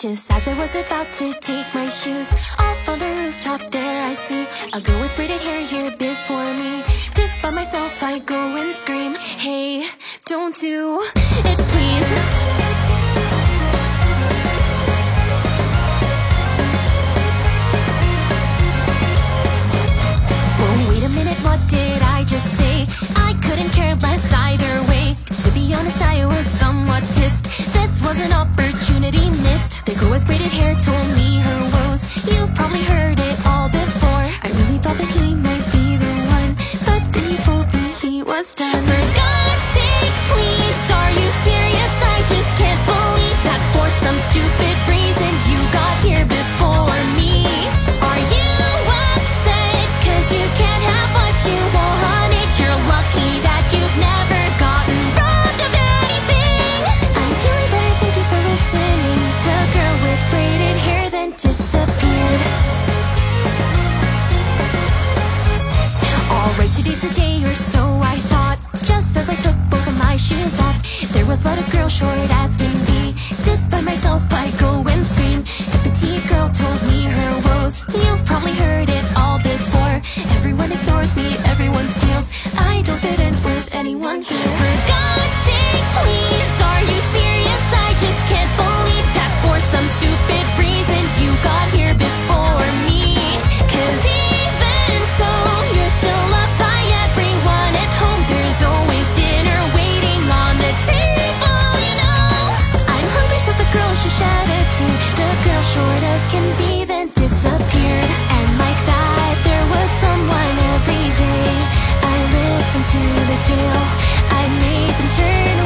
Just as I was about to take my shoes off on the rooftop, there I see a girl with braided hair here before me. Just by myself, I go and scream, Hey, don't do it, was an opportunity missed. The girl with braided hair told me her woes. You've probably heard it all before. I really thought that he might be the one, but then he told me he was done. For God's sake, please, are you serious? I just can't believe that for some stupid reason today's the day or so I thought. Just as I took both of my shoes off, there was but a girl short as can be. Just by myself, I go and scream. The petite girl told me her woes. You've probably heard it all before. Everyone ignores me, everyone steals. I don't fit in with anyone here. To the tale. I made them turn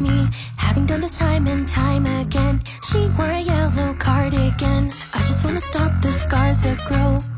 me. Having done this time and time again She wore a yellow cardigan. I just wanna stop the scars that grow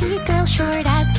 to go short as